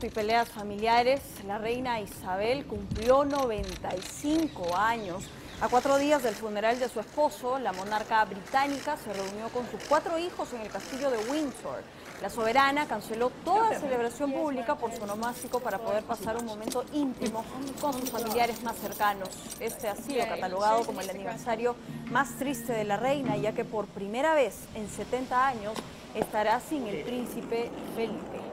y peleas familiares, la reina Isabel cumplió 95 años. A cuatro días del funeral de su esposo, la monarca británica se reunió con sus cuatro hijos en el castillo de Windsor. La soberana canceló toda celebración pública por su onomástico para poder pasar un momento íntimo con sus familiares más cercanos. Este ha sido catalogado como el aniversario más triste de la reina, ya que por primera vez en 70 años estará sin el príncipe Felipe.